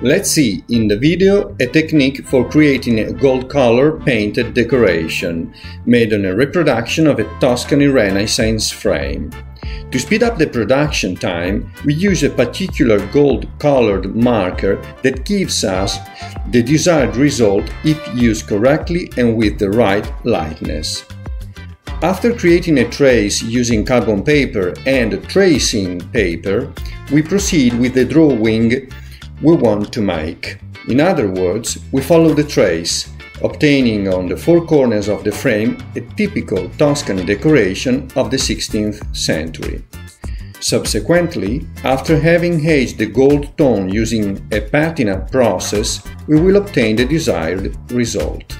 Let's see in the video a technique for creating a gold color painted decoration made on a reproduction of a Tuscany Renaissance frame. To speed up the production time, we use a particular gold colored marker that gives us the desired result if used correctly and with the right lightness. After creating a trace using carbon paper and tracing paper, we proceed with the drawing we want to make. In other words, we follow the trace, obtaining on the four corners of the frame a typical Tuscan decoration of the 16th century. Subsequently, after having aged the gold tone using a patina process, we will obtain the desired result.